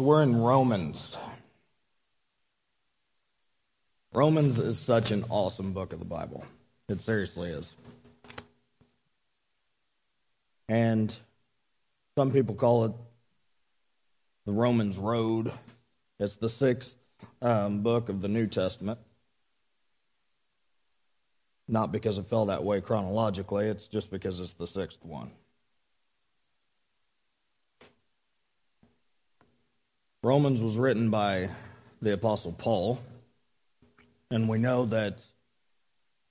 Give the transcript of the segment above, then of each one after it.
So we're in Romans. Romans is such an awesome book of the Bible. It seriously is. And some people call it the Romans Road. It's the sixth um, book of the New Testament. Not because it fell that way chronologically, it's just because it's the sixth one. Romans was written by the apostle Paul, and we know that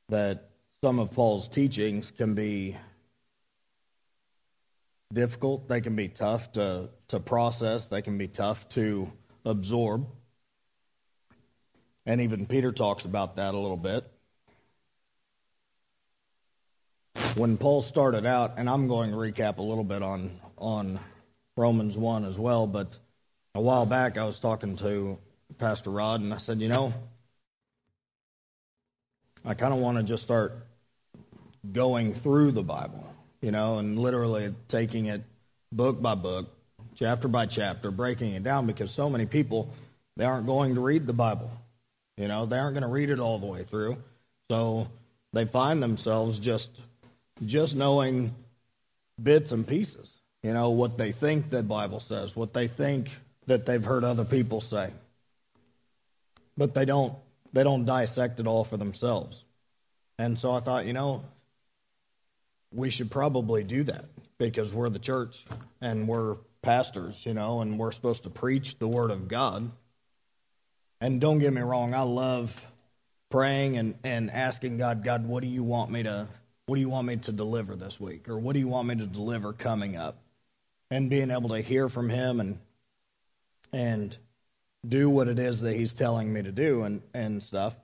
that some of Paul's teachings can be difficult, they can be tough to to process, they can be tough to absorb. And even Peter talks about that a little bit. When Paul started out, and I'm going to recap a little bit on on Romans 1 as well, but a while back I was talking to Pastor Rod and I said, you know, I kind of want to just start going through the Bible, you know, and literally taking it book by book, chapter by chapter, breaking it down because so many people, they aren't going to read the Bible. You know, they aren't going to read it all the way through. So they find themselves just just knowing bits and pieces. You know, what they think the Bible says, what they think that they've heard other people say. But they don't they don't dissect it all for themselves. And so I thought, you know, we should probably do that because we're the church and we're pastors, you know, and we're supposed to preach the word of God. And don't get me wrong, I love praying and, and asking God, God, what do you want me to what do you want me to deliver this week? Or what do you want me to deliver coming up? And being able to hear from him and and do what it is that he's telling me to do and, and stuff.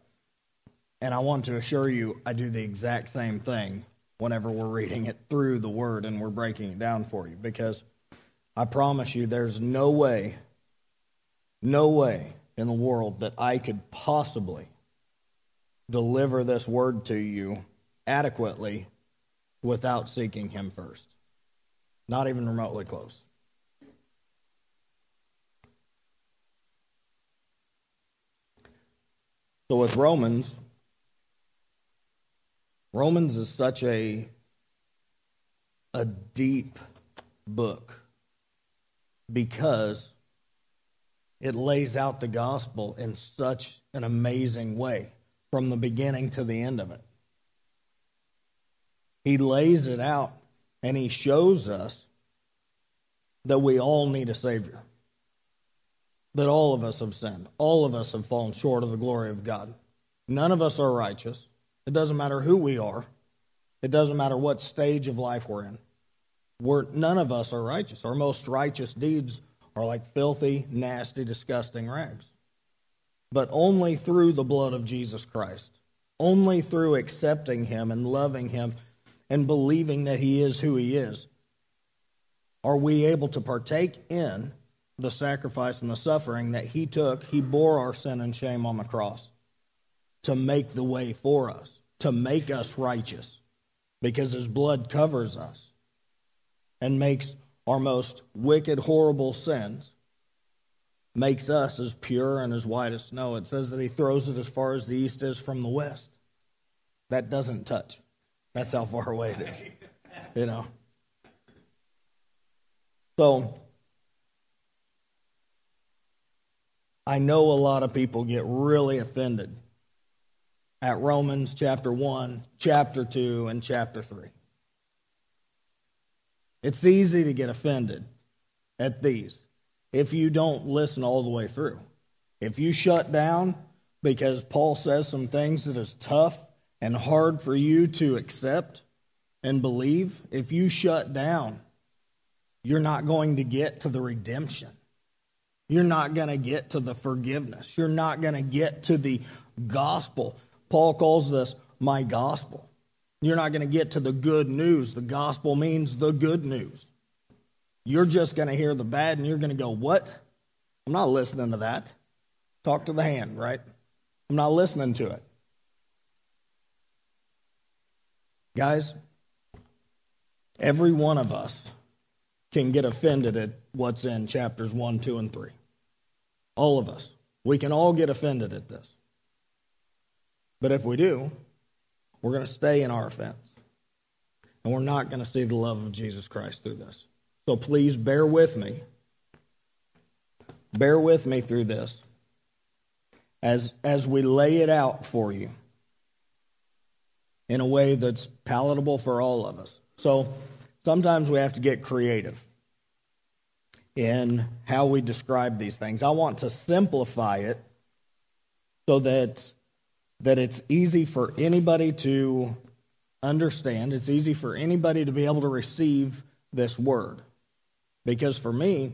And I want to assure you, I do the exact same thing whenever we're reading it through the Word and we're breaking it down for you. Because I promise you, there's no way, no way in the world that I could possibly deliver this Word to you adequately without seeking Him first. Not even remotely close. So with Romans, Romans is such a a deep book because it lays out the gospel in such an amazing way from the beginning to the end of it. He lays it out and he shows us that we all need a Savior that all of us have sinned. All of us have fallen short of the glory of God. None of us are righteous. It doesn't matter who we are. It doesn't matter what stage of life we're in. We're, none of us are righteous. Our most righteous deeds are like filthy, nasty, disgusting rags. But only through the blood of Jesus Christ, only through accepting Him and loving Him and believing that He is who He is, are we able to partake in the sacrifice and the suffering that he took, he bore our sin and shame on the cross to make the way for us, to make us righteous, because his blood covers us and makes our most wicked, horrible sins, makes us as pure and as white as snow. It says that he throws it as far as the east is from the west. That doesn't touch. That's how far away it is. You know? So, I know a lot of people get really offended at Romans chapter 1, chapter 2, and chapter 3. It's easy to get offended at these if you don't listen all the way through. If you shut down because Paul says some things that is tough and hard for you to accept and believe, if you shut down, you're not going to get to the redemption. You're not going to get to the forgiveness. You're not going to get to the gospel. Paul calls this my gospel. You're not going to get to the good news. The gospel means the good news. You're just going to hear the bad and you're going to go, What? I'm not listening to that. Talk to the hand, right? I'm not listening to it. Guys, every one of us can get offended at what's in chapters 1, 2, and 3. All of us. We can all get offended at this. But if we do, we're going to stay in our offense. And we're not going to see the love of Jesus Christ through this. So please bear with me. Bear with me through this as, as we lay it out for you in a way that's palatable for all of us. So sometimes we have to get creative in how we describe these things. I want to simplify it so that that it's easy for anybody to understand. It's easy for anybody to be able to receive this word. Because for me,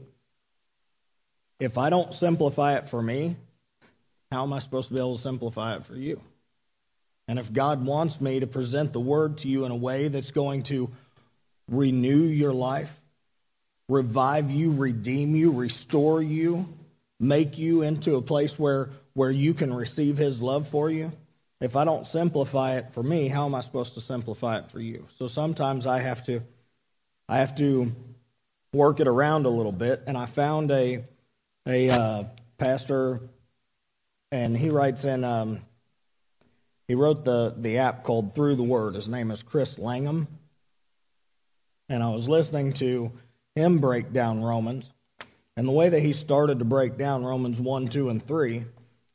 if I don't simplify it for me, how am I supposed to be able to simplify it for you? And if God wants me to present the word to you in a way that's going to renew your life, revive you, redeem you, restore you, make you into a place where, where you can receive his love for you, if I don't simplify it for me, how am I supposed to simplify it for you? So sometimes I have to I have to work it around a little bit, and I found a a uh, pastor, and he writes in um, he wrote the the app called Through the Word. His name is Chris Langham, and I was listening to him break down Romans, and the way that he started to break down Romans one, two, and three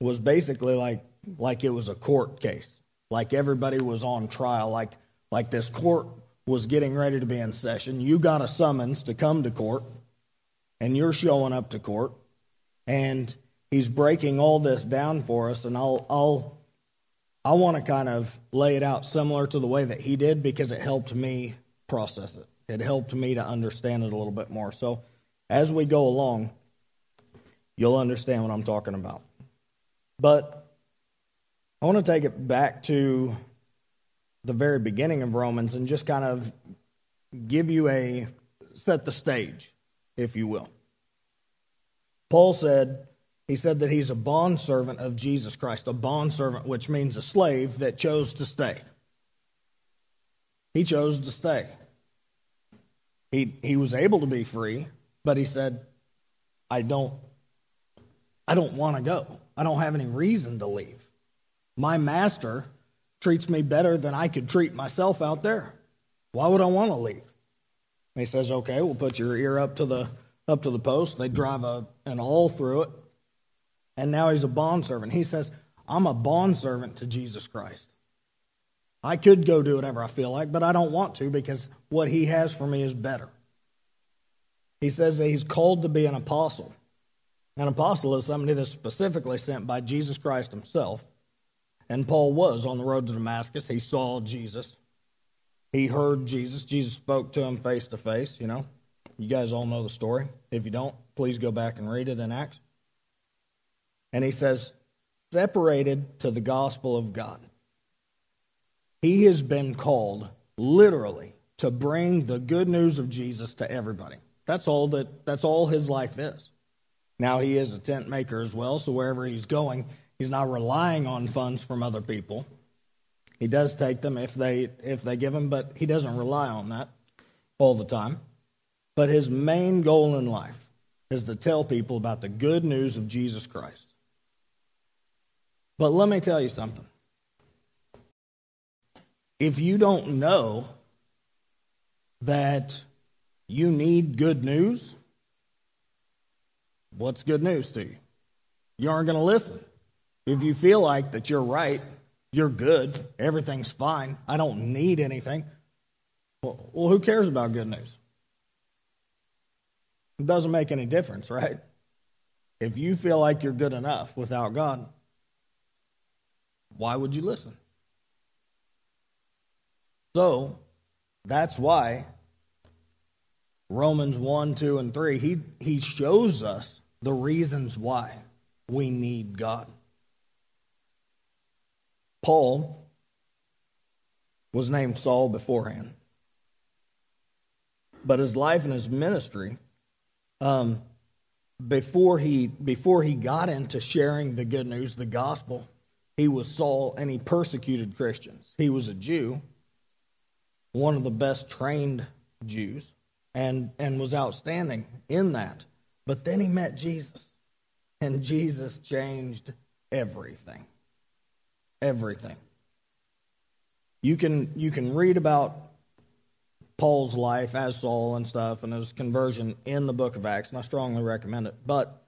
was basically like like it was a court case, like everybody was on trial, like, like this court was getting ready to be in session. You got a summons to come to court, and you're showing up to court, and he's breaking all this down for us, and I'll, I'll, I want to kind of lay it out similar to the way that he did because it helped me process it. It helped me to understand it a little bit more. So as we go along, you'll understand what I'm talking about. But I want to take it back to the very beginning of Romans and just kind of give you a set the stage, if you will. Paul said, he said that he's a bondservant of Jesus Christ, a bondservant, which means a slave that chose to stay. He chose to stay. He, he was able to be free, but he said, I don't, I don't want to go. I don't have any reason to leave. My master treats me better than I could treat myself out there. Why would I want to leave? And he says, Okay, we'll put your ear up to the up to the post. They drive a, an awl through it. And now he's a bondservant. He says, I'm a bondservant to Jesus Christ. I could go do whatever I feel like, but I don't want to because what he has for me is better. He says that he's called to be an apostle. An apostle is somebody that's specifically sent by Jesus Christ himself and Paul was on the road to Damascus. He saw Jesus. He heard Jesus. Jesus spoke to him face to face, you know. You guys all know the story. If you don't, please go back and read it in Acts. And he says, separated to the gospel of God. He has been called literally to bring the good news of Jesus to everybody. That's all that that's all his life is. Now he is a tent maker as well, so wherever he's going, He's not relying on funds from other people. He does take them if they if they give him, but he doesn't rely on that all the time. But his main goal in life is to tell people about the good news of Jesus Christ. But let me tell you something. If you don't know that you need good news, what's good news to you? You aren't going to listen. If you feel like that you're right, you're good, everything's fine, I don't need anything, well, well who cares about good news? It doesn't make any difference, right? If you feel like you're good enough without God, why would you listen? So, that's why Romans 1, 2, and 3, he, he shows us the reasons why we need God. Paul was named Saul beforehand. But his life and his ministry, um, before he before he got into sharing the good news, the gospel, he was Saul and he persecuted Christians. He was a Jew, one of the best trained Jews, and and was outstanding in that. But then he met Jesus. And Jesus changed everything. Everything. You can, you can read about Paul's life as Saul and stuff and his conversion in the book of Acts, and I strongly recommend it. But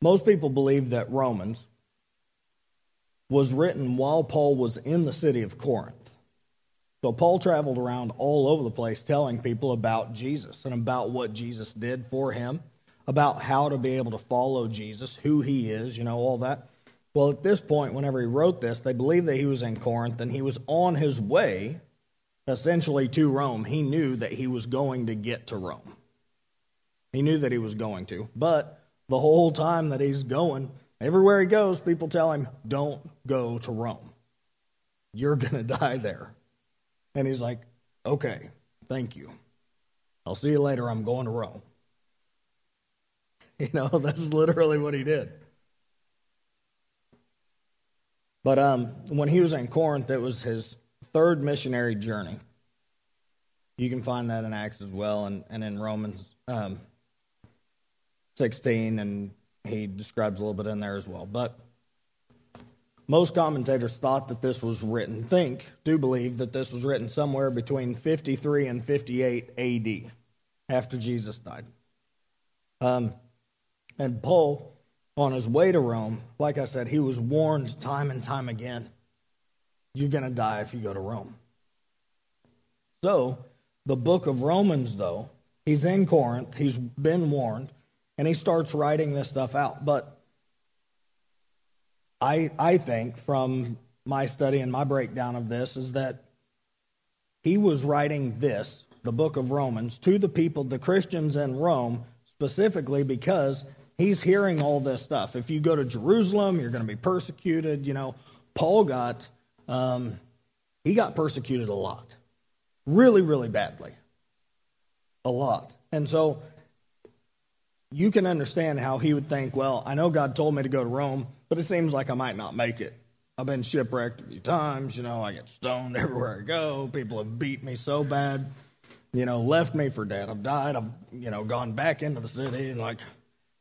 most people believe that Romans was written while Paul was in the city of Corinth. So Paul traveled around all over the place telling people about Jesus and about what Jesus did for him, about how to be able to follow Jesus, who he is, you know, all that. Well, at this point, whenever he wrote this, they believed that he was in Corinth and he was on his way essentially to Rome. He knew that he was going to get to Rome. He knew that he was going to. But the whole time that he's going, everywhere he goes, people tell him, don't go to Rome. You're going to die there. And he's like, okay, thank you. I'll see you later. I'm going to Rome. You know, that's literally what he did. But um, when he was in Corinth, it was his third missionary journey. You can find that in Acts as well and, and in Romans um, 16, and he describes a little bit in there as well. But most commentators thought that this was written, think, do believe that this was written somewhere between 53 and 58 AD, after Jesus died. Um, and Paul on his way to Rome, like I said, he was warned time and time again you're going to die if you go to Rome. So, the book of Romans, though, he's in Corinth, he's been warned, and he starts writing this stuff out. But I, I think from my study and my breakdown of this is that he was writing this, the book of Romans, to the people, the Christians in Rome, specifically because he's hearing all this stuff. If you go to Jerusalem, you're going to be persecuted. You know, Paul got um, he got persecuted a lot, really, really badly, a lot. And so you can understand how he would think, well, I know God told me to go to Rome, but it seems like I might not make it. I've been shipwrecked a few times. You know, I get stoned everywhere I go. People have beat me so bad, you know, left me for dead. I've died. I've, you know, gone back into the city and like,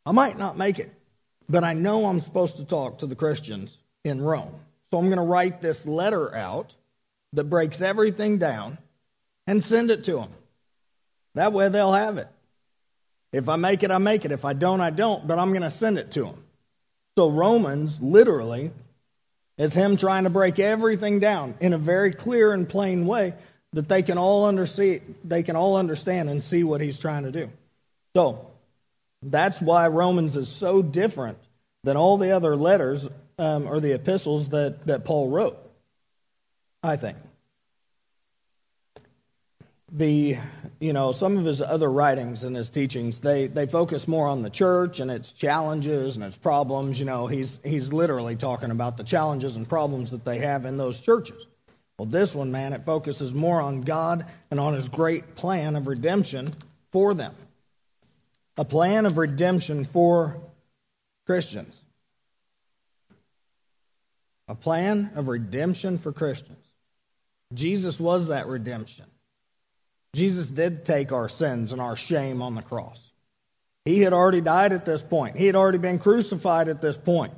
I might not make it, but I know I'm supposed to talk to the Christians in Rome. So I'm going to write this letter out that breaks everything down and send it to them. That way they'll have it. If I make it, I make it. If I don't, I don't, but I'm going to send it to them. So Romans literally is him trying to break everything down in a very clear and plain way that they can all understand, they can all understand and see what he's trying to do. So that's why Romans is so different than all the other letters um, or the epistles that, that Paul wrote, I think. The, you know, some of his other writings and his teachings, they, they focus more on the church and its challenges and its problems. You know, he's, he's literally talking about the challenges and problems that they have in those churches. Well, this one, man, it focuses more on God and on his great plan of redemption for them. A plan of redemption for Christians a plan of redemption for Christians. Jesus was that redemption. Jesus did take our sins and our shame on the cross. He had already died at this point, he had already been crucified at this point.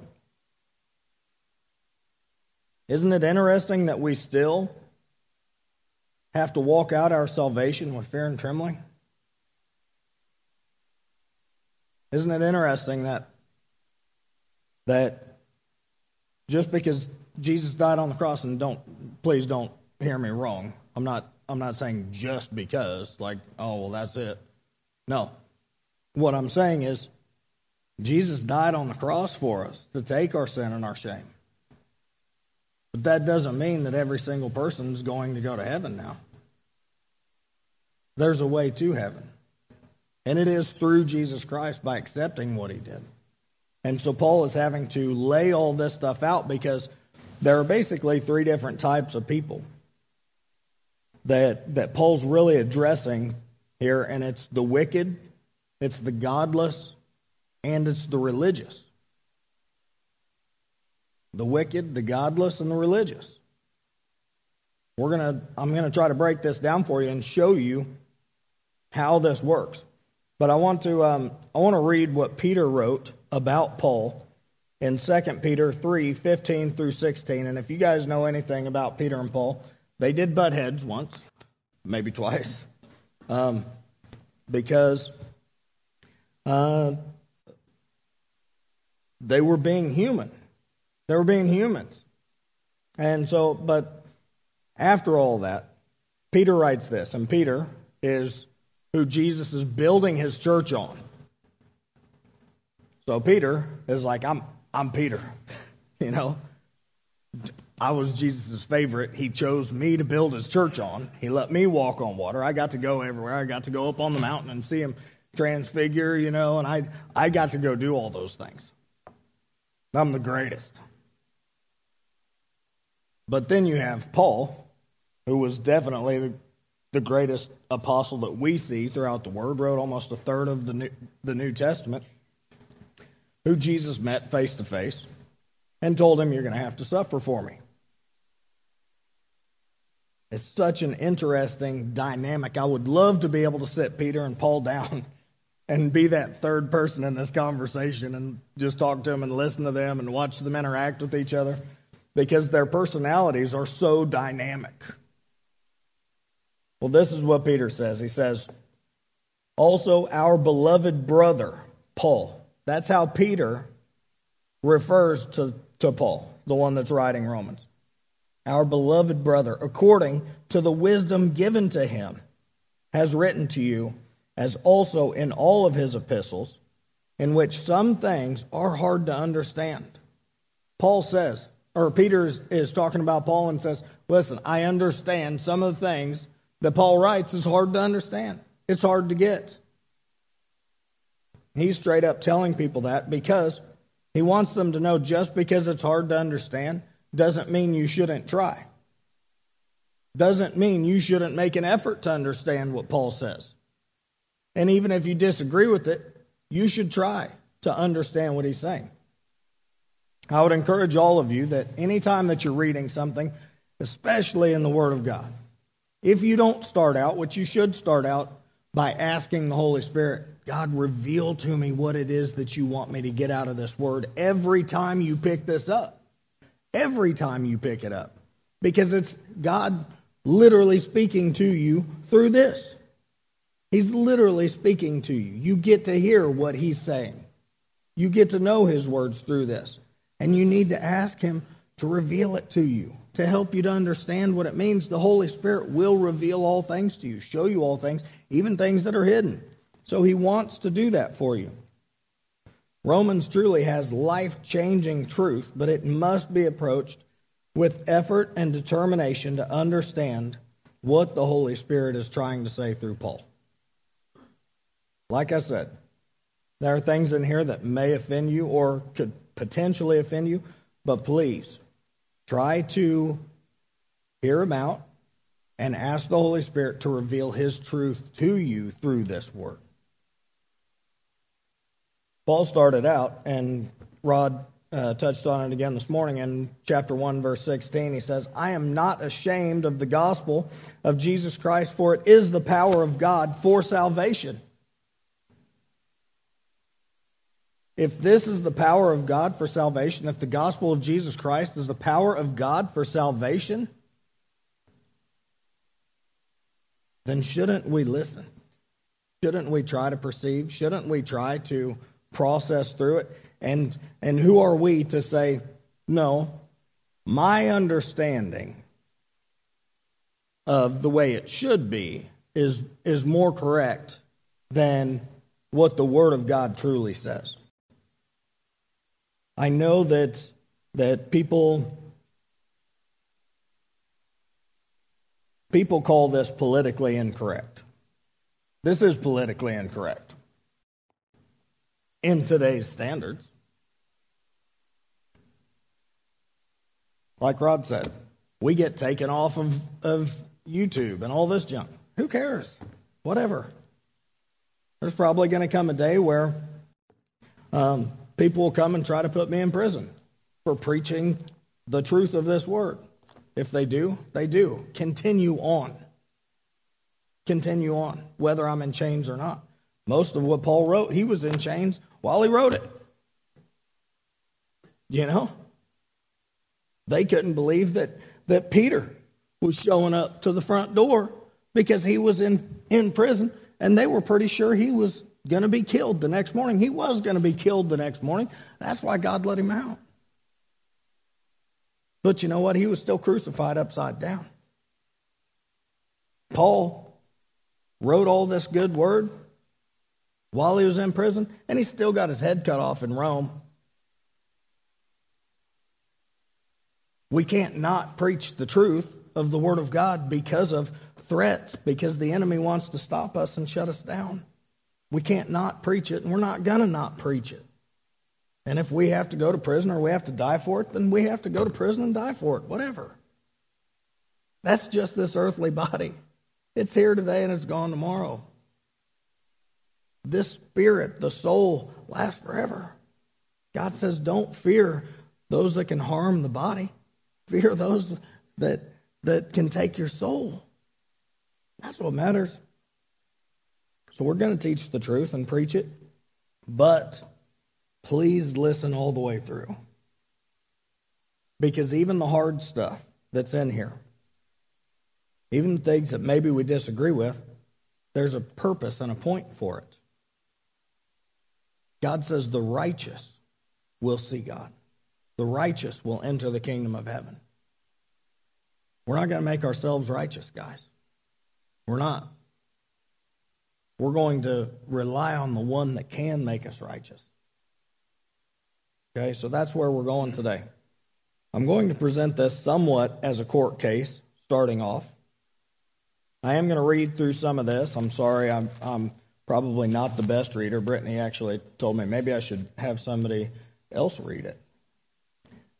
Isn't it interesting that we still have to walk out our salvation with fear and trembling? Isn't it interesting that that just because Jesus died on the cross, and don't please don't hear me wrong. I'm not I'm not saying just because, like, oh well that's it. No. What I'm saying is Jesus died on the cross for us to take our sin and our shame. But that doesn't mean that every single person is going to go to heaven now. There's a way to heaven. And it is through Jesus Christ by accepting what he did. And so Paul is having to lay all this stuff out because there are basically three different types of people that, that Paul's really addressing here, and it's the wicked, it's the godless, and it's the religious. The wicked, the godless, and the religious. We're gonna, I'm going to try to break this down for you and show you how this works. But I want to, um, I want to read what Peter wrote about Paul in 2 Peter 3 15 through 16. And if you guys know anything about Peter and Paul, they did butt heads once, maybe twice, um, because uh, they were being human. They were being humans. And so, but after all that, Peter writes this, and Peter is who Jesus is building his church on. So Peter is like, I'm, I'm Peter. you know, I was Jesus' favorite. He chose me to build his church on. He let me walk on water. I got to go everywhere. I got to go up on the mountain and see him transfigure, you know, and I, I got to go do all those things. I'm the greatest. But then you have Paul, who was definitely the, greatest apostle that we see throughout the Word, wrote almost a third of the New, the New Testament, who Jesus met face to face and told him, You're going to have to suffer for me. It's such an interesting dynamic. I would love to be able to sit Peter and Paul down and be that third person in this conversation and just talk to them and listen to them and watch them interact with each other because their personalities are so dynamic. Well, this is what Peter says. He says, Also, our beloved brother, Paul. That's how Peter refers to, to Paul, the one that's writing Romans. Our beloved brother, according to the wisdom given to him, has written to you as also in all of his epistles, in which some things are hard to understand. Paul says, or Peter is, talking about Paul and says, Listen, I understand some of the things that Paul writes is hard to understand. It's hard to get. He's straight up telling people that because he wants them to know just because it's hard to understand doesn't mean you shouldn't try. Doesn't mean you shouldn't make an effort to understand what Paul says. And even if you disagree with it, you should try to understand what he's saying. I would encourage all of you that anytime that you're reading something, especially in the Word of God, if you don't start out, which you should start out by asking the Holy Spirit, God, reveal to me what it is that you want me to get out of this Word every time you pick this up. Every time you pick it up. Because it's God literally speaking to you through this. He's literally speaking to you. You get to hear what he's saying. You get to know his words through this. And you need to ask him to reveal it to you, to help you to understand what it means. The Holy Spirit will reveal all things to you, show you all things, even things that are hidden. So he wants to do that for you. Romans truly has life changing truth, but it must be approached with effort and determination to understand what the Holy Spirit is trying to say through Paul. Like I said, there are things in here that may offend you or could potentially offend you, but please try to hear them out and ask the Holy Spirit to reveal His truth to you through this word. Paul started out, and Rod uh, touched on it again this morning in chapter 1, verse 16. He says, I am not ashamed of the gospel of Jesus Christ, for it is the power of God for salvation If this is the power of God for salvation, if the gospel of Jesus Christ is the power of God for salvation, then shouldn't we listen? Shouldn't we try to perceive? Shouldn't we try to process through it? And, and who are we to say, no, my understanding of the way it should be is, is more correct than what the Word of God truly says? I know that, that people, people call this politically incorrect. This is politically incorrect in today's standards. Like Rod said, we get taken off of, of YouTube and all this junk. Who cares? Whatever. There's probably going to come a day where um, people will come and try to put me in prison for preaching the truth of this word. If they do, they do. Continue on. Continue on, whether I'm in chains or not. Most of what Paul wrote, he was in chains while he wrote it. You know? They couldn't believe that, that Peter was showing up to the front door because he was in, in prison, and they were pretty sure he was going to be killed the next morning. He was going to be killed the next morning. That's why God let him out. But you know what? He was still crucified upside down. Paul wrote all this good word while he was in prison, and he still got his head cut off in Rome. We can't not preach the truth of the Word of God because of threats, because the enemy wants to stop us and shut us down. We can't not preach it, and we're not going to not preach it. And if we have to go to prison or we have to die for it, then we have to go to prison and die for it, whatever. That's just this earthly body. It's here today and it's gone tomorrow. This spirit, the soul, lasts forever. God says, don't fear those that can harm the body. Fear those that, that can take your soul. That's what matters. So we're going to teach the truth and preach it, but please listen all the way through. Because even the hard stuff that's in here, even things that maybe we disagree with, there's a purpose and a point for it. God says the righteous will see God. The righteous will enter the kingdom of heaven. We're not going to make ourselves righteous, guys. We're not. We're going to rely on the one that can make us righteous. Okay, so that's where we're going today. I'm going to present this somewhat as a court case, starting off. I am going to read through some of this. I'm sorry, I'm, I'm probably not the best reader. Brittany actually told me maybe I should have somebody else read it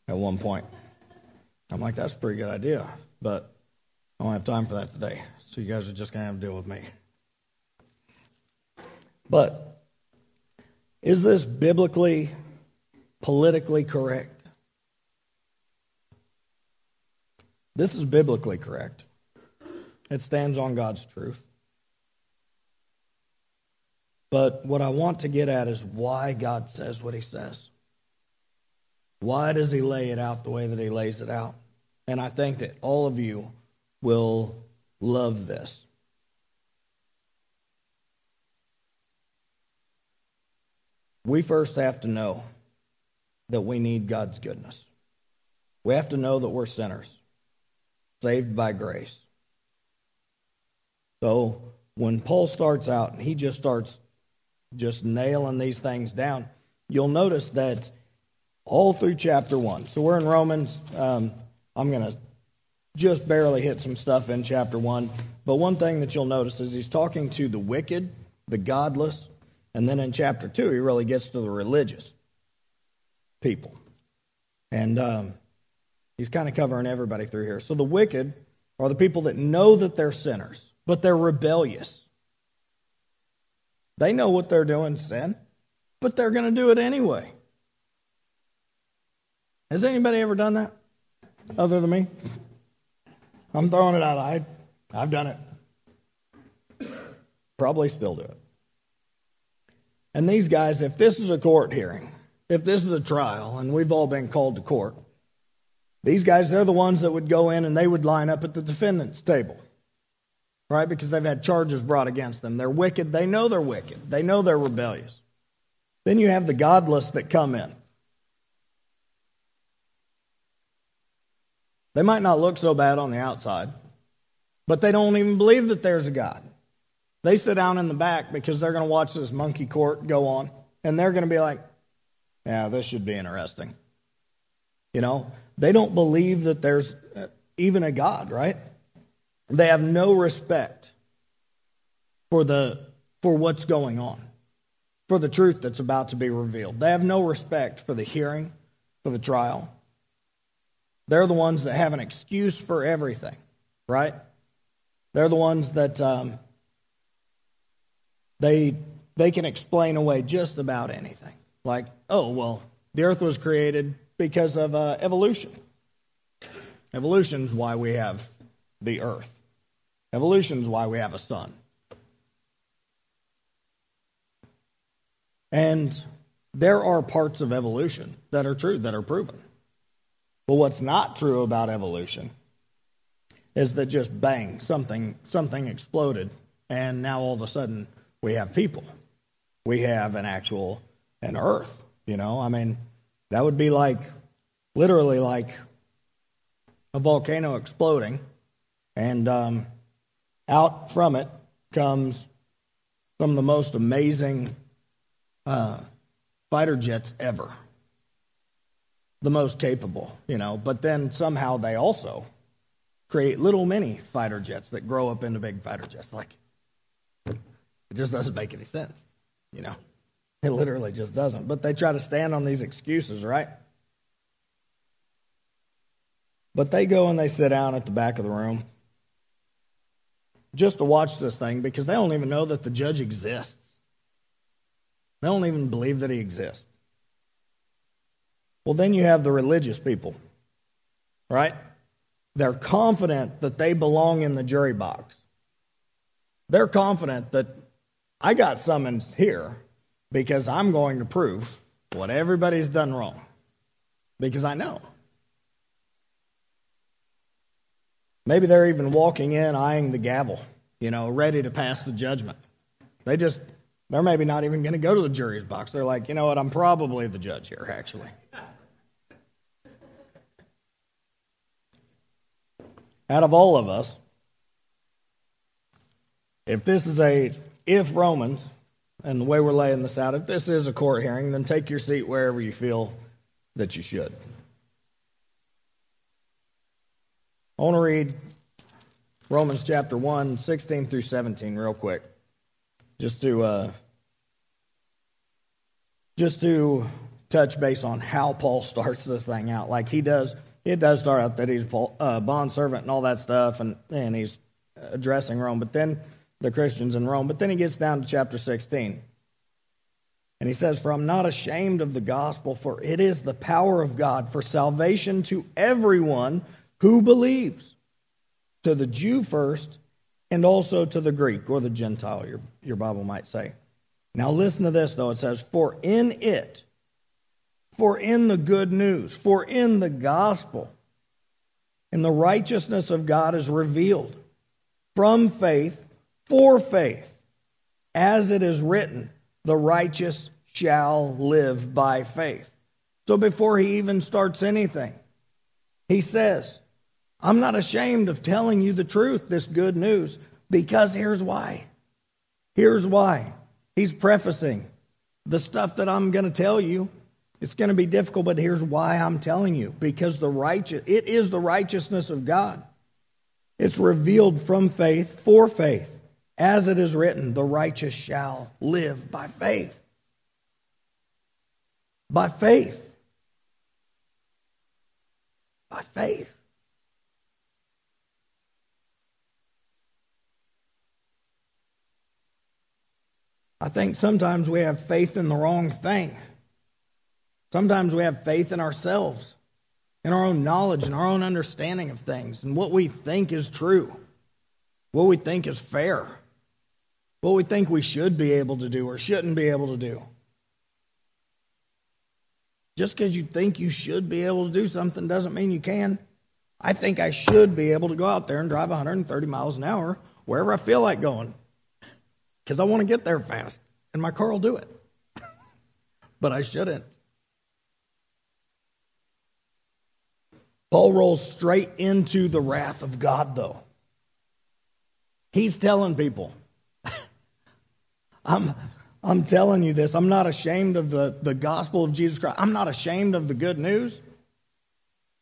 at one point. I'm like, that's a pretty good idea, but I don't have time for that today. So you guys are just going to have to deal with me. But is this biblically, politically correct? This is biblically correct. It stands on God's truth. But what I want to get at is why God says what he says. Why does he lay it out the way that he lays it out? And I think that all of you will love this. We first have to know that we need God's goodness. We have to know that we're sinners, saved by grace. So when Paul starts out, he just starts just nailing these things down. You'll notice that all through chapter 1. So we're in Romans. Um, I'm going to just barely hit some stuff in chapter 1. But one thing that you'll notice is he's talking to the wicked, the godless, and then in chapter 2, he really gets to the religious people. And um, he's kind of covering everybody through here. So the wicked are the people that know that they're sinners but they're rebellious. They know what they're doing, sin, but they're going to do it anyway. Has anybody ever done that other than me? I'm throwing it out. I, I've done it. Probably still do it. And these guys, if this is a court hearing, if this is a trial, and we've all been called to court, these guys, they're the ones that would go in and they would line up at the defendant's table right? Because they've had charges brought against them. They're wicked. They know they're wicked. They know they're rebellious. Then you have the godless that come in. They might not look so bad on the outside, but they don't even believe that there's a God. They sit down in the back because they're going to watch this monkey court go on, and they're going to be like, yeah, this should be interesting. You know, they don't believe that there's uh, even a God, right? They have no respect for, the, for what's going on, for the truth that's about to be revealed. They have no respect for the hearing, for the trial. They're the ones that have an excuse for everything, right? They're the ones that um, they, they can explain away just about anything. Like, oh, well, the earth was created because of uh, evolution. Evolution's why we have the earth. Evolution is why we have a sun. And there are parts of evolution that are true, that are proven. But what's not true about evolution is that just bang, something, something exploded, and now all of a sudden we have people. We have an actual an earth. You know, I mean, that would be like literally like a volcano exploding, and um, out from it comes some of the most amazing uh, fighter jets ever. The most capable, you know, but then somehow they also create little mini fighter jets that grow up into big fighter jets. Like, it just doesn't make any sense, you know. It literally just doesn't. But they try to stand on these excuses, right? But they go and they sit down at the back of the room just to watch this thing because they don't even know that the judge exists. They don't even believe that he exists. Well, then you have the religious people, right? They're confident that they belong in the jury box. They're confident that I got summons here because I'm going to prove what everybody's done wrong. Because I know. Maybe they're even walking in, eyeing the gavel, you know, ready to pass the judgment. They just, they're maybe not even going to go to the jury's box. They're like, you know what, I'm probably the judge here, actually. Out of all of us, if this is a, if Romans, and the way we're laying this out, if this is a court hearing, then take your seat wherever you feel that you should. I want to read Romans chapter 1, 16 through 17, real quick, just to, uh, just to touch base on how Paul starts this thing out. Like he does, it does start out that he's a uh, bond servant and all that stuff, and, and he's addressing Rome, but then the Christians in Rome. But then he gets down to chapter 16. And he says, For I'm not ashamed of the gospel, for it is the power of God for salvation to everyone who believes, to the Jew first, and also to the Greek or the Gentile, your, your Bible might say. Now listen to this, though. It says, For in it, for in the good news, for in the gospel, and the righteousness of God is revealed from faith for faith, as it is written, the righteous shall live by faith. So before he even starts anything, he says, I'm not ashamed of telling you the truth, this good news, because here's why. Here's why. He's prefacing the stuff that I'm going to tell you. It's going to be difficult, but here's why I'm telling you. Because the righteous, it is the righteousness of God. It's revealed from faith for faith. As it is written, the righteous shall live by faith. By faith. By faith. I think sometimes we have faith in the wrong thing. Sometimes we have faith in ourselves, in our own knowledge and our own understanding of things, and what we think is true, what we think is fair, what we think we should be able to do or shouldn't be able to do. Just because you think you should be able to do something doesn't mean you can. I think I should be able to go out there and drive 130 miles an hour wherever I feel like going because I want to get there fast, and my car will do it. but I shouldn't. Paul rolls straight into the wrath of God, though. He's telling people, I'm, I'm telling you this. I'm not ashamed of the, the gospel of Jesus Christ. I'm not ashamed of the good news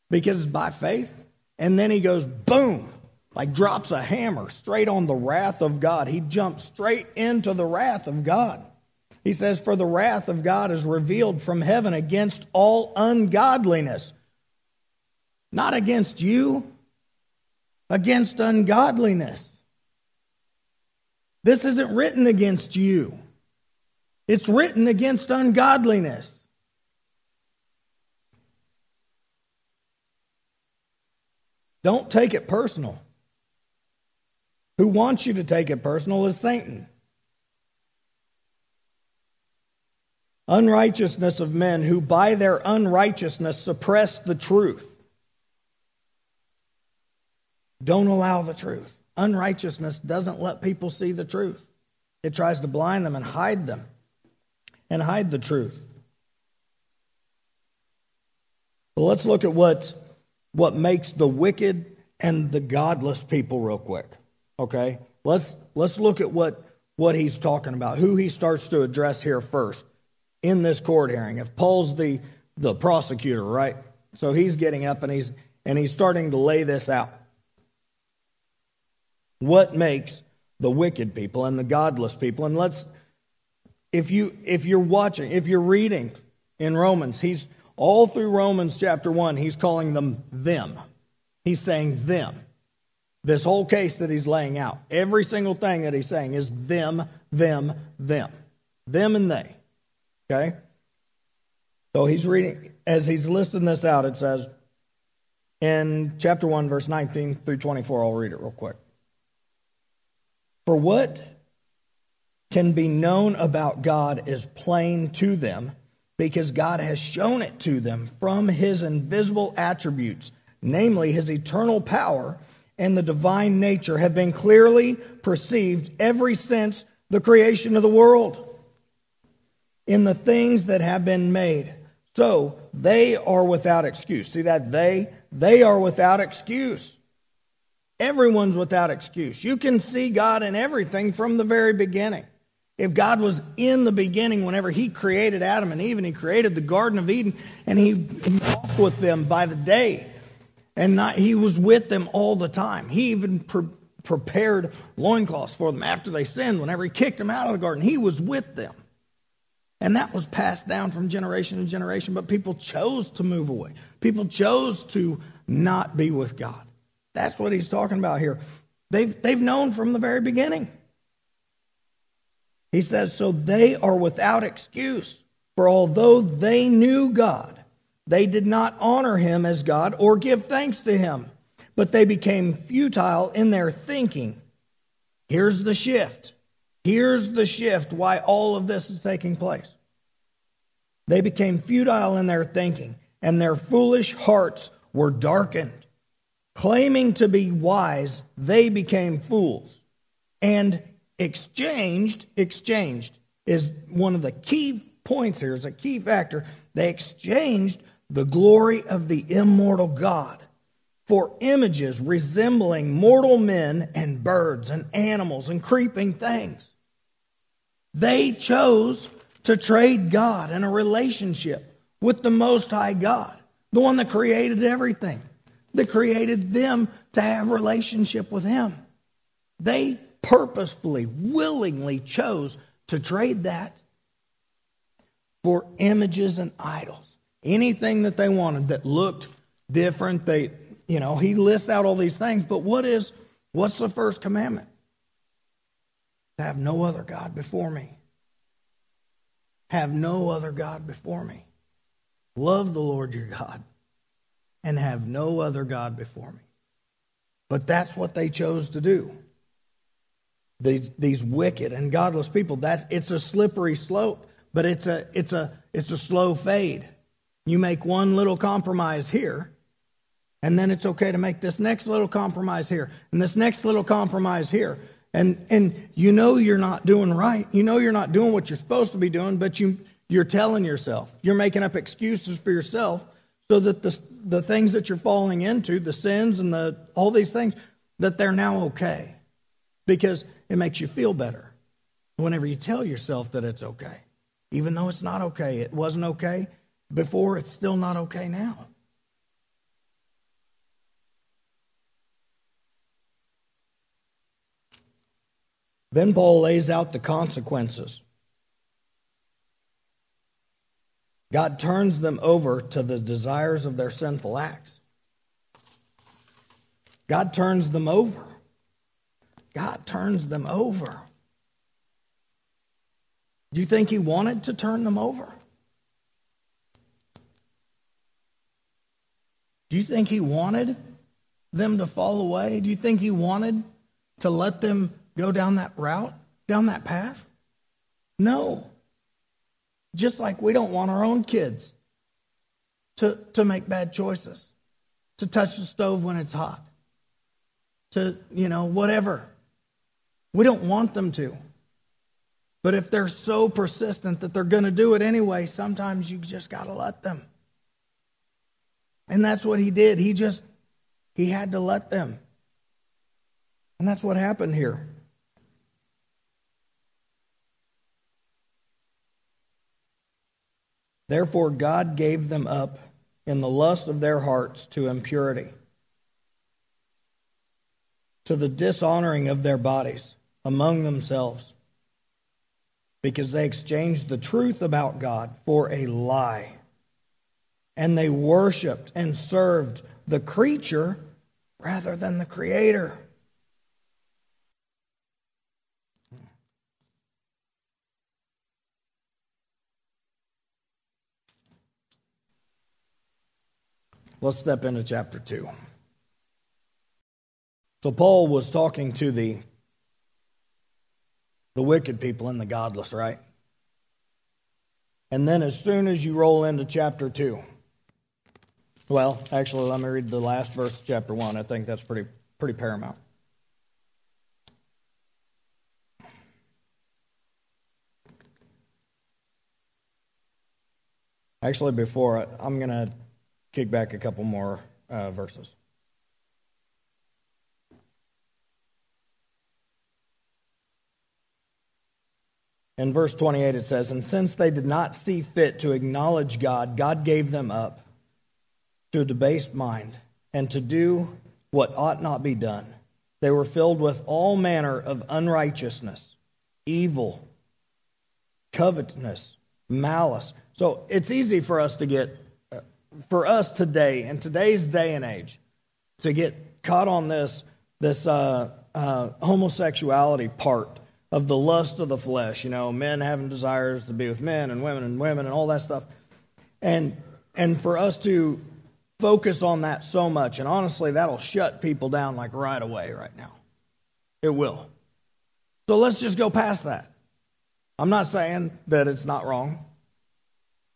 because it's by faith. And then he goes, boom, like drops a hammer straight on the wrath of God. He jumps straight into the wrath of God. He says, For the wrath of God is revealed from heaven against all ungodliness. Not against you, against ungodliness. This isn't written against you, it's written against ungodliness. Don't take it personal. Who wants you to take it personal is Satan. unrighteousness of men who by their unrighteousness suppress the truth. Don't allow the truth. Unrighteousness doesn't let people see the truth, it tries to blind them and hide them and hide the truth. But let's look at what, what makes the wicked and the godless people real quick. Okay? Let's, let's look at what, what he's talking about, who he starts to address here first in this court hearing. If Paul's the, the prosecutor, right? So he's getting up and he's, and he's starting to lay this out. What makes the wicked people and the godless people? And let's, if you if you're watching, if you're reading in Romans, he's all through Romans chapter 1, he's calling them them. He's saying them. This whole case that he's laying out, every single thing that he's saying is them, them, them. Them and they. Okay? So he's reading, as he's listing this out, it says in chapter 1, verse 19 through 24, I'll read it real quick. For what can be known about God is plain to them because God has shown it to them from his invisible attributes, namely his eternal power and the divine nature, have been clearly perceived ever since the creation of the world in the things that have been made. So they are without excuse. See that? They, they are without excuse. Everyone's without excuse. You can see God in everything from the very beginning. If God was in the beginning, whenever He created Adam and Eve, and He created the Garden of Eden, and He walked with them by the day, and not, He was with them all the time. He even pre- prepared loincloths for them after they sinned. Whenever He kicked them out of the garden, He was with them. And that was passed down from generation to generation, but people chose to move away. People chose to not be with God. That's what he's talking about here. They've, they've known from the very beginning. He says, So they are without excuse, for although they knew God, they did not honor him as God or give thanks to him, but they became futile in their thinking. Here's the shift. Here's the shift why all of this is taking place. They became futile in their thinking, and their foolish hearts were darkened. Claiming to be wise, they became fools and exchanged, exchanged is one of the key points here, is a key factor. They exchanged the glory of the immortal God for images resembling mortal men and birds and animals and creeping things. They chose to trade God in a relationship with the Most High God, the one that created everything, that created them to have relationship with Him. They purposefully, willingly chose to trade that for images and idols. Anything that they wanted that looked different, they, you know, he lists out all these things, but what is, what's the first commandment? To have no other God before me. Have no other God before me. Love the Lord your God and have no other God before me. But that's what they chose to do these, these wicked and godless people. That it's a slippery slope, but it's a it's a it's a slow fade. You make one little compromise here, and then it's okay to make this next little compromise here, and this next little compromise here. And and you know you're not doing right. You know you're not doing what you're supposed to be doing, but you you're telling yourself. You're making up excuses for yourself so that the the things that you're falling into, the sins and the all these things, that they're now okay. Because it makes you feel better whenever you tell yourself that it's okay. Even though it's not okay, it wasn't okay before, it's still not okay now. Then Paul lays out the consequences. God turns them over to the desires of their sinful acts. God turns them over. God turns them over. Do you think he wanted to turn them over? Do you think he wanted them to fall away? Do you think he wanted to let them go down that route, down that path? No. Just like we don't want our own kids to, to make bad choices, to touch the stove when it's hot, to, you know, whatever. We don't want them to. But if they're so persistent that they're going to do it anyway, sometimes you just got to let them. And that's what he did. He just, he had to let them. And that's what happened here. Therefore, God gave them up in the lust of their hearts to impurity, to the dishonoring of their bodies among themselves, because they exchanged the truth about God for a lie. And they worshiped and served the creature rather than the Creator. Let's step into chapter 2. So Paul was talking to the the wicked people and the godless, right? And then as soon as you roll into chapter 2, well, actually, let me read the last verse of chapter 1. I think that's pretty, pretty paramount. Actually, before I'm going to kick back a couple more uh, verses. In verse 28, it says, And since they did not see fit to acknowledge God, God gave them up to a debased mind and to do what ought not be done. They were filled with all manner of unrighteousness, evil, covetousness, malice. So it's easy for us to get for us today, in today's day and age, to get caught on this, this uh, uh, homosexuality part of the lust of the flesh, you know, men having desires to be with men and women and women and all that stuff. And, and for us to focus on that so much, and honestly, that'll shut people down like right away right now. It will. So let's just go past that. I'm not saying that it's not wrong.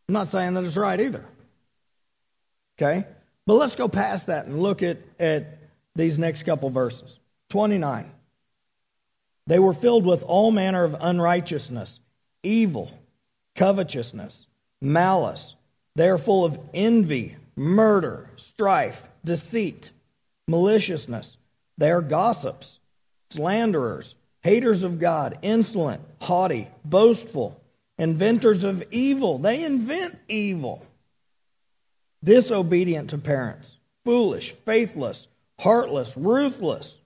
I'm not saying that it's right either. Okay? But let's go past that and look at, at these next couple verses. 29. They were filled with all manner of unrighteousness, evil, covetousness, malice. They are full of envy, murder, strife, deceit, maliciousness. They are gossips, slanderers, haters of God, insolent, haughty, boastful, inventors of evil. They invent evil disobedient to parents, foolish, faithless, heartless, ruthless.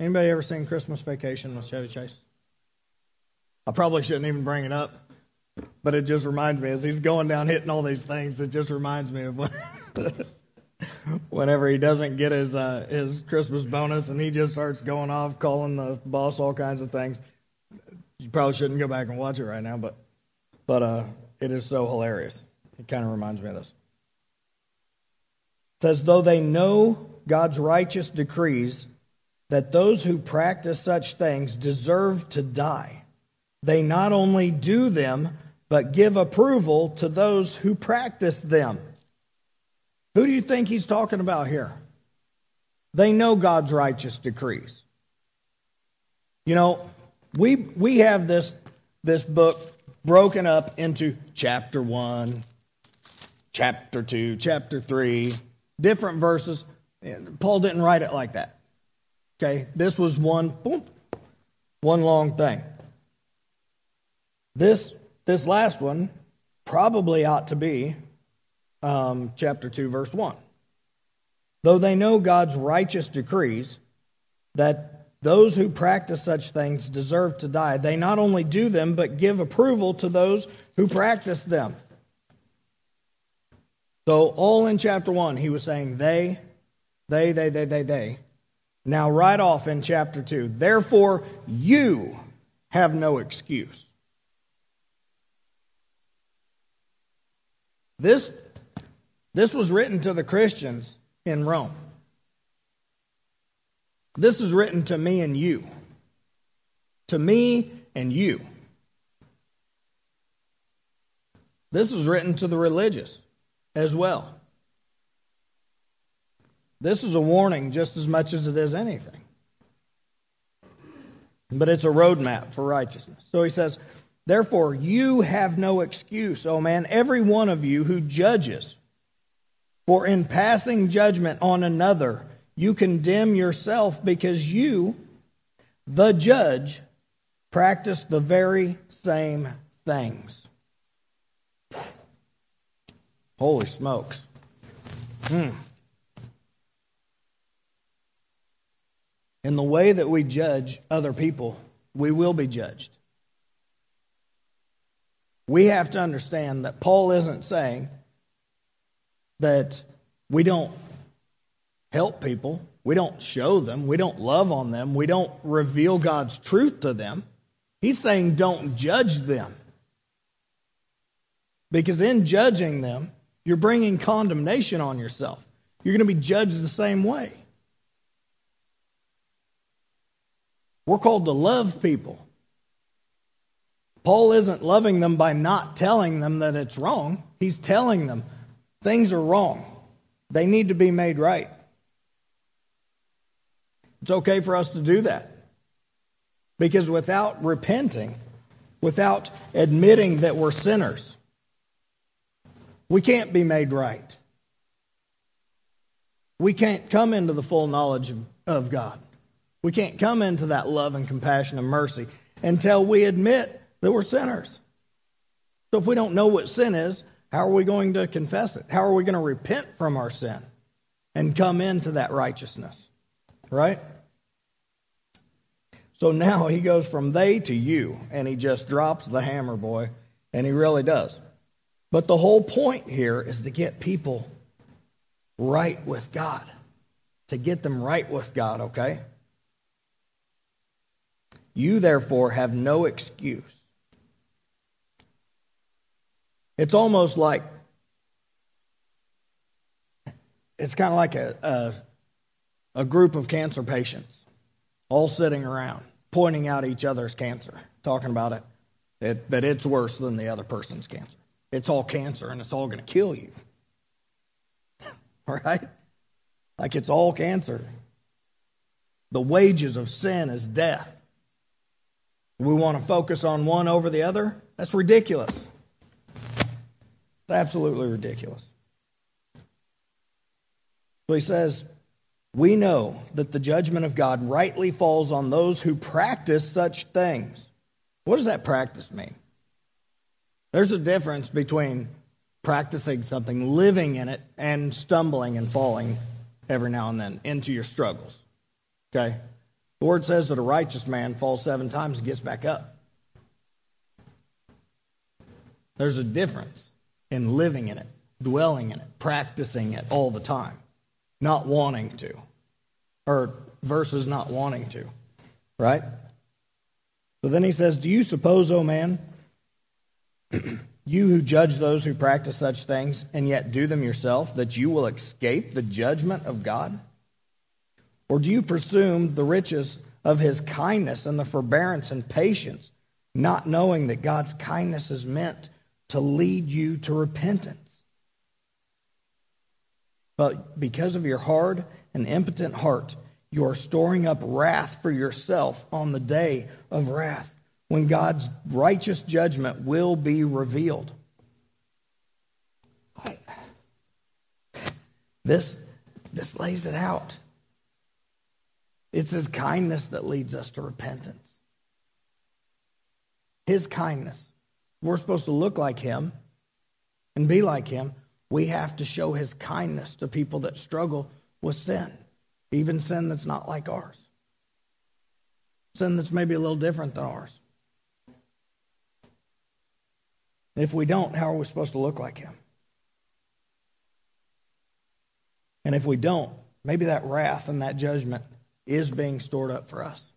Anybody ever seen Christmas Vacation with Chevy Chase? I probably shouldn't even bring it up, but it just reminds me as he's going down hitting all these things. It just reminds me of when, whenever he doesn't get his uh, his Christmas bonus and he just starts going off calling the boss all kinds of things. You probably shouldn't go back and watch it right now, but but uh, it is so hilarious. It kind of reminds me of this. It says, though they know God's righteous decrees that those who practice such things deserve to die, they not only do them, but give approval to those who practice them. Who do you think he's talking about here? They know God's righteous decrees. You know, we, we have this, this book broken up into chapter 1, chapter 2, chapter 3, different verses. Paul didn't write it like that. Okay, this was one, boom, one long thing. This, this last one probably ought to be um, chapter 2, verse 1. Though they know God's righteous decrees that those who practice such things deserve to die, they not only do them, but give approval to those who practice them. So, all in chapter 1, he was saying they, they, they, they, they, they. Now, right off in chapter 2, therefore you have no excuse. This, this was written to the Christians in Rome. This is written to me and you. To me and you. This is written to the religious as well. This is a warning just as much as it is anything. But it's a roadmap for righteousness. So he says, Therefore, you have no excuse, O man, every one of you who judges. For in passing judgment on another, you condemn yourself because you, the judge, practice the very same things. Holy smokes. Hmm. In the way that we judge other people, we will be judged. We have to understand that Paul isn't saying that we don't help people, we don't show them, we don't love on them, we don't reveal God's truth to them. He's saying don't judge them. Because in judging them, you're bringing condemnation on yourself. You're going to be judged the same way. We're called to love people. Paul isn't loving them by not telling them that it's wrong. He's telling them things are wrong. They need to be made right. It's okay for us to do that. Because without repenting, without admitting that we're sinners, we can't be made right. We can't come into the full knowledge of, God. We can't come into that love and compassion and mercy until we admit that we're sinners. So if we don't know what sin is, how are we going to confess it? How are we going to repent from our sin and come into that righteousness? Right? So now he goes from they to you, and he just drops the hammer, boy, and he really does. But the whole point here is to get people right with God, to get them right with God, okay? You, therefore, have no excuse. It's almost like, it's kind of like a, a, a, group of cancer patients all sitting around, pointing out each other's cancer, talking about it, it that it's worse than the other person's cancer. It's all cancer and it's all going to kill you. right? Like it's all cancer. The wages of sin is death. We want to focus on one over the other? That's ridiculous. It's absolutely ridiculous. So he says, We know that the judgment of God rightly falls on those who practice such things. What does that practice mean? There's a difference between practicing something, living in it, and stumbling and falling every now and then into your struggles. Okay? The word says that a righteous man falls seven times and gets back up. There's a difference in living in it, dwelling in it, practicing it all the time, not wanting to, or versus not wanting to, right? So then he says, Do you suppose, O oh man, you who judge those who practice such things and yet do them yourself, that you will escape the judgment of God? Or do you presume the riches of his kindness and the forbearance and patience, not knowing that God's kindness is meant to lead you to repentance? But because of your hard and impotent heart, you are storing up wrath for yourself on the day of wrath, when God's righteous judgment will be revealed. This, this lays it out. It's His kindness that leads us to repentance. His kindness. We're supposed to look like Him and be like Him. We have to show His kindness to people that struggle with sin, even sin that's not like ours, sin that's maybe a little different than ours. If we don't, how are we supposed to look like Him? And if we don't, maybe that wrath and that judgment is being stored up for us.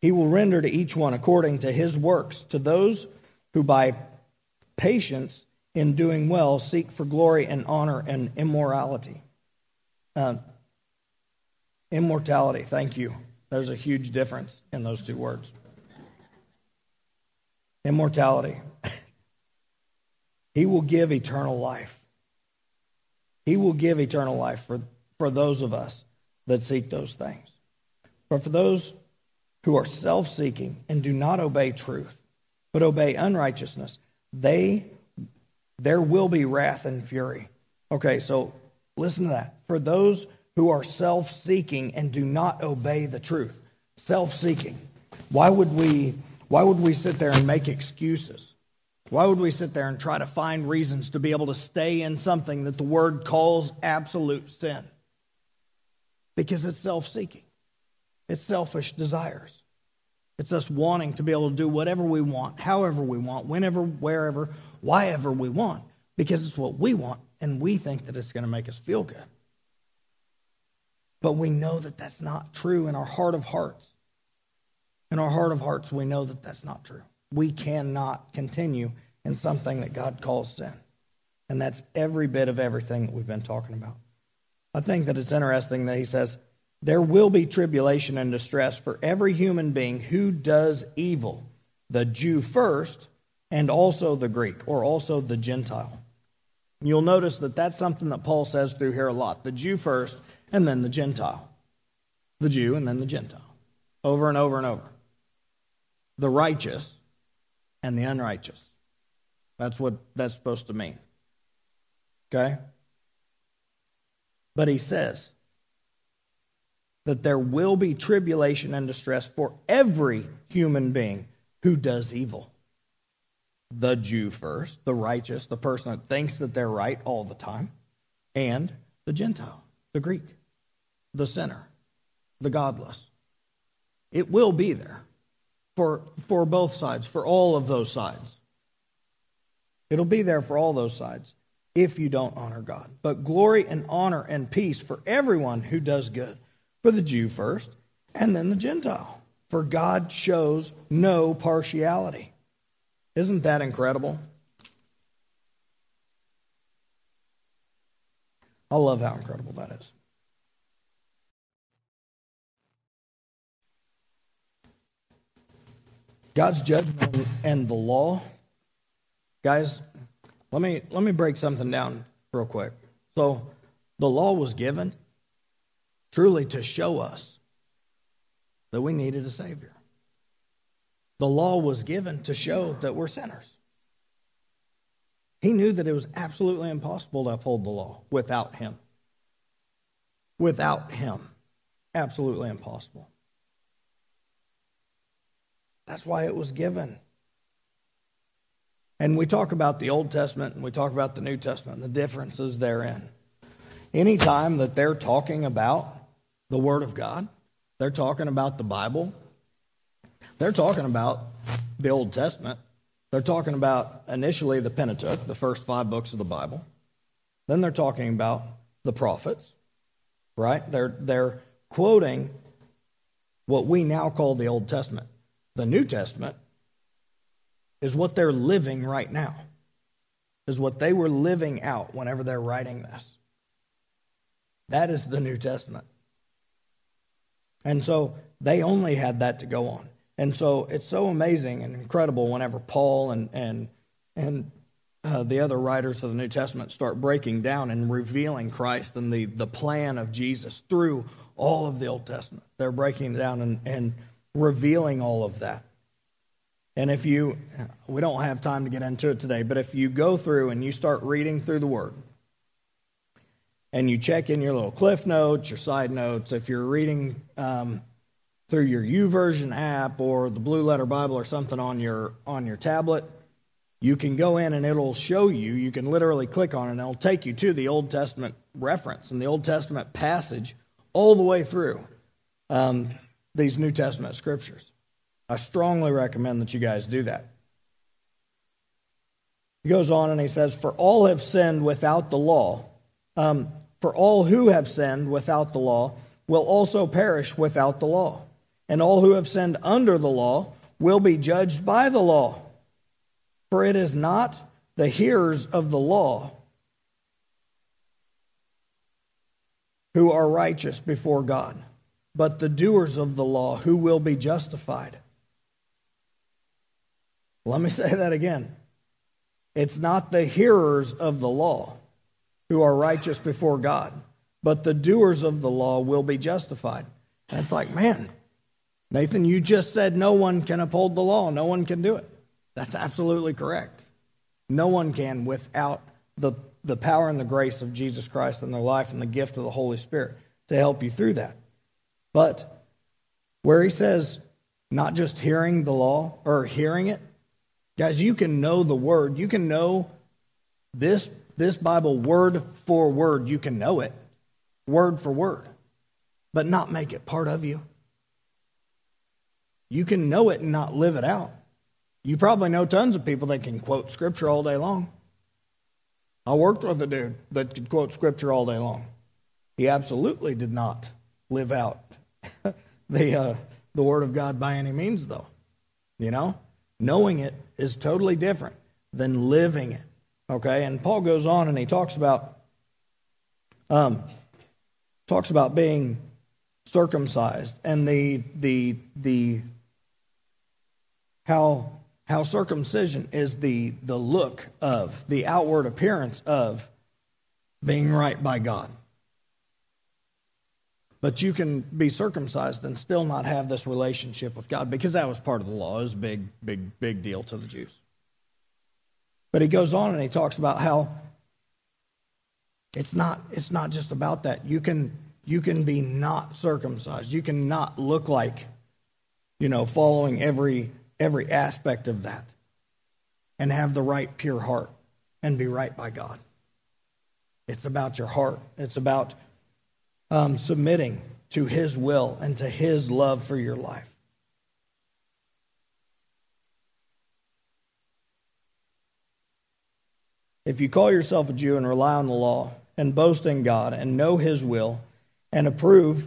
He will render to each one according to his works, to those who by patience in doing well seek for glory and honor and immorality. Uh, immortality, thank you. There's a huge difference in those two words. immortality. he will give eternal life. He will give eternal life for, for those of us that seek those things. But for those who are self seeking and do not obey truth, but obey unrighteousness, they there will be wrath and fury. Okay, so listen to that. For those who are self seeking and do not obey the truth. Self seeking. Why would we why would we sit there and make excuses? Why would we sit there and try to find reasons to be able to stay in something that the word calls absolute sin? Because it's self seeking, it's selfish desires. It's us wanting to be able to do whatever we want, however we want, whenever, wherever, whyever we want, because it's what we want, and we think that it's going to make us feel good. But we know that that's not true in our heart of hearts. In our heart of hearts, we know that that's not true. We cannot continue in something that God calls sin. And that's every bit of everything that we've been talking about. I think that it's interesting that he says, There will be tribulation and distress for every human being who does evil, the Jew first, and also the Greek, or also the Gentile. You'll notice that that's something that Paul says through here a lot the Jew first, and then the Gentile. The Jew, and then the Gentile. Over and over and over the righteous and the unrighteous. That's what that's supposed to mean. Okay? But he says that there will be tribulation and distress for every human being who does evil. The Jew first, the righteous, the person that thinks that they're right all the time, and the Gentile, the Greek, the sinner, the godless. It will be there for, for both sides, for all of those sides. It'll be there for all those sides if you don't honor God. But glory and honor and peace for everyone who does good, for the Jew first, and then the Gentile. For God shows no partiality. Isn't that incredible? I love how incredible that is. God's judgment and the law, guys, let me let me break something down real quick. So, the law was given truly to show us that we needed a savior. The law was given to show that we're sinners. He knew that it was absolutely impossible to uphold the law without him. Without him. Absolutely impossible. That's why it was given. And we talk about the Old Testament and we talk about the New Testament and the differences therein. Anytime that they're talking about the Word of God, they're talking about the Bible, they're talking about the Old Testament, they're talking about initially the Pentateuch, the first five books of the Bible. Then they're talking about the prophets, right? They're, they're quoting what we now call the Old Testament. The New Testament is what they're living right now, is what they were living out whenever they're writing this. That is the New Testament. And so they only had that to go on. And so it's so amazing and incredible whenever Paul and, and, and uh, the other writers of the New Testament start breaking down and revealing Christ and the, the plan of Jesus through all of the Old Testament. They're breaking down and, and revealing all of that. And if you, we don't have time to get into it today, but if you go through and you start reading through the Word, and you check in your little cliff notes, your side notes, if you're reading um, through your YouVersion app or the Blue Letter Bible or something on your on your tablet, you can go in and it'll show you. You can literally click on it and it'll take you to the Old Testament reference and the Old Testament passage all the way through. Um, these New Testament scriptures. I strongly recommend that you guys do that. He goes on and he says, For all have sinned without the law. Um, for all who have sinned without the law will also perish without the law. And all who have sinned under the law will be judged by the law. For it is not the hearers of the law who are righteous before God but the doers of the law who will be justified. Let me say that again. It's not the hearers of the law who are righteous before God, but the doers of the law will be justified. And it's like, man, Nathan, you just said no one can uphold the law, no one can do it. That's absolutely correct. No one can without the, the power and the grace of Jesus Christ in their life and the gift of the Holy Spirit to help you through that. But where he says, not just hearing the law or hearing it, guys, you can know the word. You can know this, this Bible word for word. You can know it word for word, but not make it part of you. You can know it and not live it out. You probably know tons of people that can quote scripture all day long. I worked with a dude that could quote scripture all day long. He absolutely did not live out the, uh, the Word of God by any means, though. You know, knowing it is totally different than living it. Okay, and Paul goes on and he talks about um, talks about being circumcised and the the the how how circumcision is the, the look of, the outward appearance of being right by God. But you can be circumcised and still not have this relationship with God because that was part of the law. It was a big, big, big deal to the Jews. But he goes on and he talks about how it's not, it's not just about that. You can, you can be not circumcised. You can not look like, you know, following every every aspect of that and have the right, pure heart and be right by God. It's about your heart, it's about um, submitting to His will and to His love for your life. If you call yourself a Jew and rely on the law and boast in God and know His will and approve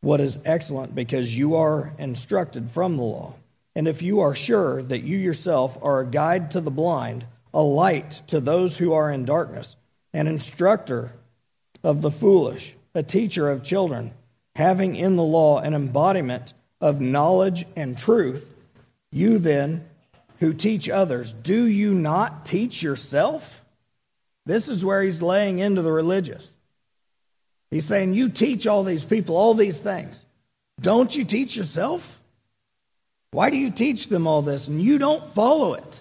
what is excellent because you are instructed from the law, and if you are sure that you yourself are a guide to the blind, a light to those who are in darkness, an instructor of the foolish, a teacher of children, having in the law an embodiment of knowledge and truth, you then who teach others, do you not teach yourself? This is where he's laying into the religious. He's saying, You teach all these people all these things. Don't you teach yourself? Why do you teach them all this and you don't follow it?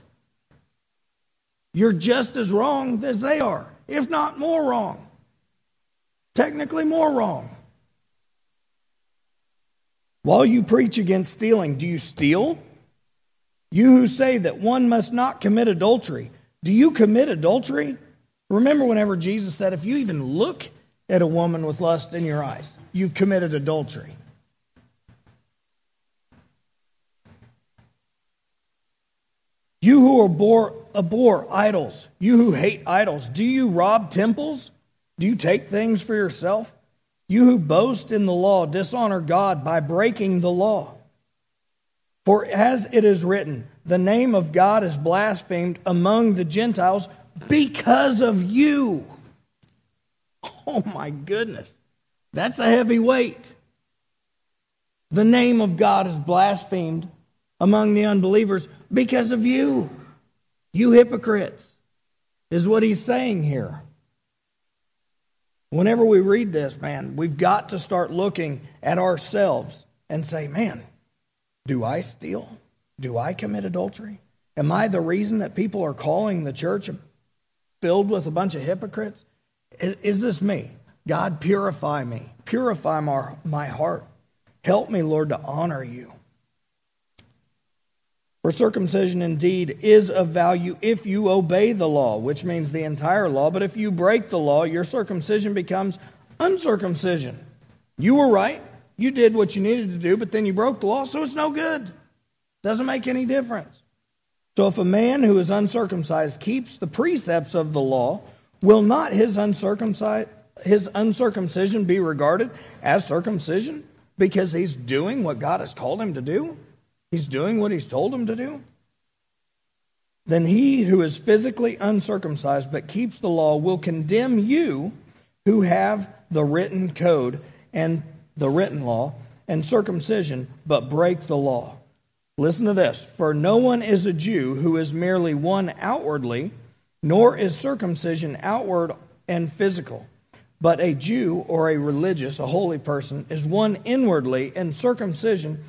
You're just as wrong as they are, if not more wrong. Technically, more wrong. While you preach against stealing, do you steal? You who say that one must not commit adultery, do you commit adultery? Remember, whenever Jesus said, if you even look at a woman with lust in your eyes, you've committed adultery. You who abhor, abhor idols, you who hate idols, do you rob temples? Do you take things for yourself? You who boast in the law, dishonor God by breaking the law. For as it is written, the name of God is blasphemed among the Gentiles because of you. Oh my goodness. That's a heavy weight. The name of God is blasphemed among the unbelievers because of you. You hypocrites, is what he's saying here. Whenever we read this, man, we've got to start looking at ourselves and say, man, do I steal? Do I commit adultery? Am I the reason that people are calling the church filled with a bunch of hypocrites? Is this me? God, purify me. Purify my, my heart. Help me, Lord, to honor you. For circumcision indeed is of value if you obey the law, which means the entire law. But if you break the law, your circumcision becomes uncircumcision. You were right. You did what you needed to do, but then you broke the law, so it's no good. Doesn't make any difference. So if a man who is uncircumcised keeps the precepts of the law, will not his uncircumcised his uncircumcision be regarded as circumcision because he's doing what God has called him to do? He's doing what he's told him to do. Then he who is physically uncircumcised but keeps the law will condemn you who have the written code and the written law and circumcision but break the law. Listen to this For no one is a Jew who is merely one outwardly, nor is circumcision outward and physical. But a Jew or a religious, a holy person, is one inwardly, and circumcision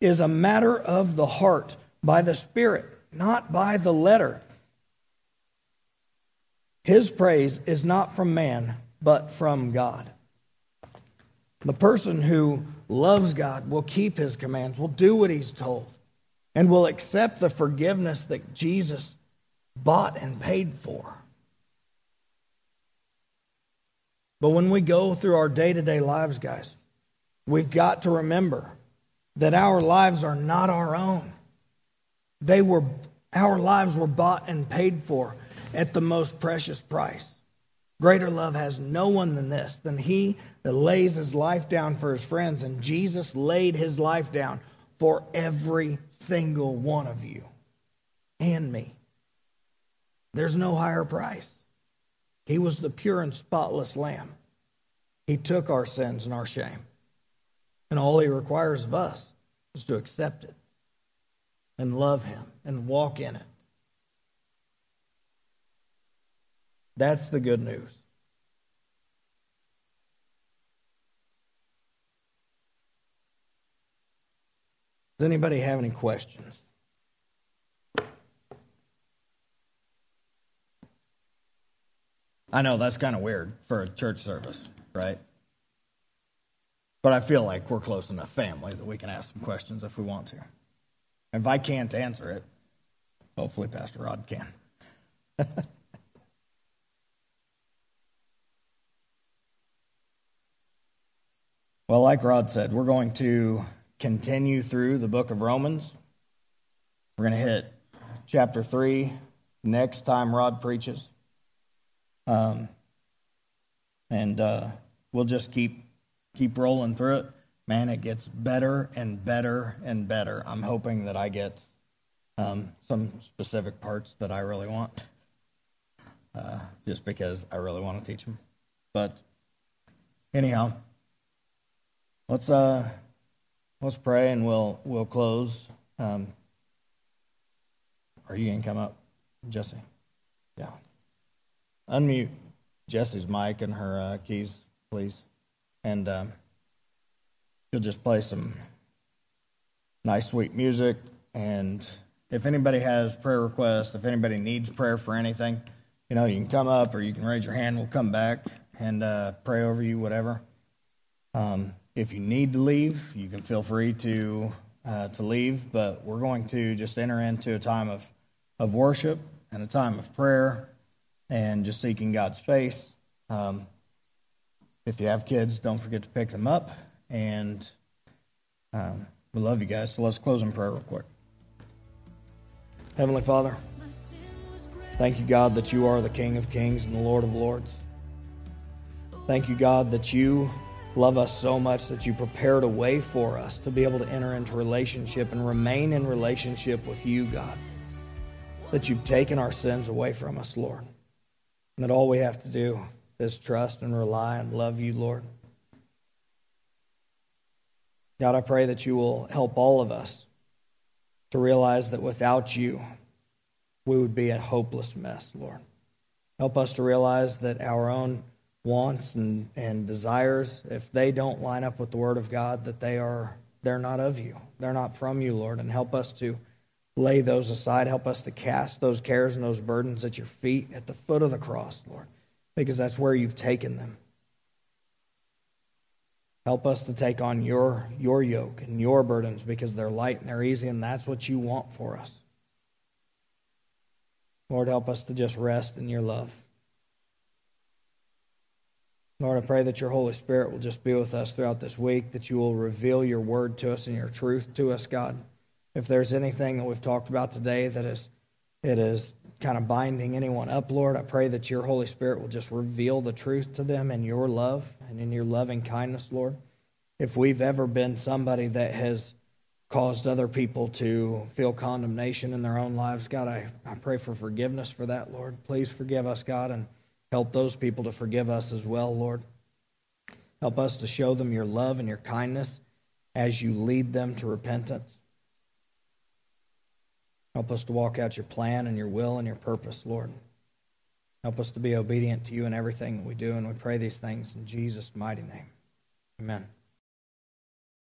is a matter of the heart, by the Spirit, not by the letter. His praise is not from man, but from God. The person who loves God will keep his commands, will do what he's told, and will accept the forgiveness that Jesus bought and paid for. But when we go through our day to day lives, guys, we've got to remember that our lives are not our own. They were, our lives were bought and paid for at the most precious price. Greater love has no one than this, than he that lays his life down for his friends. And Jesus laid his life down for every single one of you and me. There's no higher price. He was the pure and spotless Lamb. He took our sins and our shame. And all he requires of us is to accept it and love him and walk in it. That's the good news. Does anybody have any questions? I know that's kind of weird for a church service, right? But I feel like we're close enough family that we can ask some questions if we want to. If I can't answer it, hopefully Pastor Rod can. Well, like Rod said, we're going to continue through the book of Romans. We're going to hit chapter 3 next time Rod preaches. Um, and uh, we'll just keep keep rolling through it. Man, it gets better and better and better. I'm hoping that I get um, some specific parts that I really want, uh, just because I really want to teach them. But anyhow. Let's uh, let's pray and we'll we'll close. Um, are you gonna come up, Jesse? Yeah. Unmute Jesse's mic and her uh, keys, please, and um, she'll just play some nice, sweet music. And if anybody has prayer requests, if anybody needs prayer for anything, you know, you can come up or you can raise your hand. We'll come back and uh, pray over you, whatever. Um, if you need to leave, you can feel free to uh, to leave. But we're going to just enter into a time of of worship and a time of prayer and just seeking God's face. Um, if you have kids, don't forget to pick them up. And um, we love you guys. So let's close in prayer real quick. Heavenly Father, thank you, God, that you are the King of Kings and the Lord of Lords. Thank you, God, that you love us so much that you prepared a way for us to be able to enter into relationship and remain in relationship with you, God. That you've taken our sins away from us, Lord. And that all we have to do is trust and rely and love you, Lord. God, I pray that you will help all of us to realize that without you, we would be a hopeless mess, Lord. Help us to realize that our own wants and, and desires, if they don't line up with the Word of God, that they are they're not of you. They're not from you, Lord. And help us to lay those aside. Help us to cast those cares and those burdens at your feet at the foot of the cross, Lord, because that's where you've taken them. Help us to take on your, your yoke and your burdens because they're light and they're easy, and that's what you want for us. Lord, help us to just rest in your love. Lord, I pray that your Holy Spirit will just be with us throughout this week, that you will reveal your word to us and your truth to us, God. If there's anything that we've talked about today that is it is kind of binding anyone up, Lord, I pray that your Holy Spirit will just reveal the truth to them in your love and in your loving kindness, Lord. If we've ever been somebody that has caused other people to feel condemnation in their own lives, God, I, I pray for forgiveness for that, Lord. Please forgive us, God, and Help those people to forgive us as well, Lord. Help us to show them your love and your kindness as you lead them to repentance. Help us to walk out your plan and your will and your purpose, Lord. Help us to be obedient to you in everything that we do, and we pray these things in Jesus' mighty name. Amen.